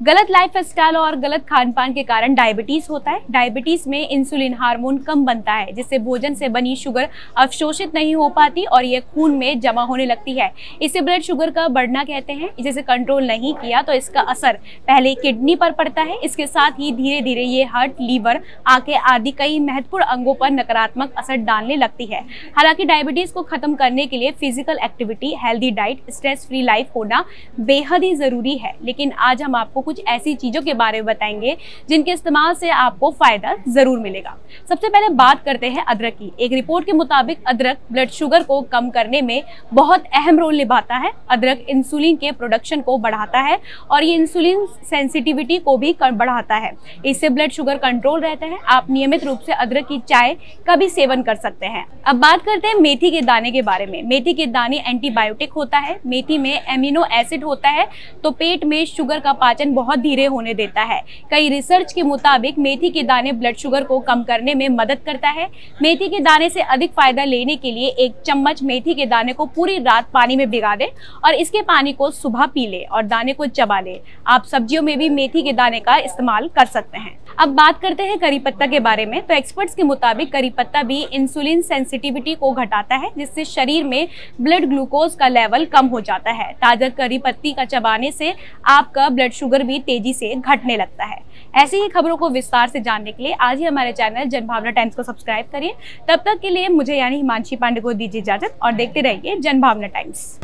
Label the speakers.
Speaker 1: गलत life style और गलत खान पान के कारण डायबिटीज़ होता है। डायबिटीज़ में इंसुलिन हार्मोन कम बनता है, जिससे भोजन से बनी शुगर अवशोषित नहीं हो पाती और ये खून में जमा होने लगती है। इसे ब्लड शुगर का बढ़ना कहते हैं, जिसे कंट्रोल नहीं किया तो इसका असर पहले किडनी पर पड़ता है। इसके साथ ही धीरे धीरे ये हार्ट, लीवर, आँखें आदि कई महत्वपूर्ण अंगों पर नकारात्मक असर डालने लगती है। हालाँकि डायबिटीज़ को खत्म करने के लिए physical activity, healthy diet, stress free life होना बेहद ही ज़रूरी है। लेकिन आज हम आपको कुछ ऐसी चीज़ों के बारे में बताएँगे, जिनके इस्तेमाल से आपको फ़ायदा ज़रूर मिलेगा। सबसे पहले बात करते हैं अदरक की। एक रिपोर्ट के मुताबिक अदरक ब्लड शुगर को कम करने में बहुत अहम रोल निभाता है। अदरक इंसुलिन के प्रोडक्शन को बढ़ाता है और ये इंसुलिन सेंसिटिविटी को भी बढ़ाता है। इससे ब्लड शुगर कंट्रोल रहता है। आप नियमित रूप से अदरक की चाय का भी सेवन कर सकते हैं। अब बात करते हैं मेथी के दाने के बारे में। मेथी के दाने एंटीबायोटिक होता है। मेथी में एमिनो एसिड होता है तो पेट में शुगर का पाचन बहुत धीरे होने देता है। कई रिसर्च के मुताबिक मेथी के दाने ब्लड शुगर को कम करने में मदद करता है। मेथी के दाने से अधिक फ़ायदा लेने के लिए एक चम्मच मेथी के दाने को पूरी रात पानी में भिगा दे और इसके पानी को सुबह पी लें और दाने को चबा लें। आप सब्जियों में भी मेथी के दाने का इस्तेमाल कर सकते हैं। अब बात करते हैं करी पत्ता के बारे में। तो एक्सपर्ट्स के मुताबिक करी पत्ता भी इंसुलिन सेंसिटिविटी को घटाता है, जिससे शरीर में ब्लड ग्लूकोज का लेवल कम हो जाता है। ताज़ा करी पत्ती का चबाने से आपका ब्लड शुगर भी तेज़ी से घटने लगता है। ऐसी ही खबरों को विस्तार से जानने के लिए आज ही हमारे चैनल जनभावना टाइम्स को सब्सक्राइब करिए। तब तक के लिए मुझे यानी हिमांशी पांडे को दीजिए इजाज़त और देखते रहिए जनभावना टाइम्स।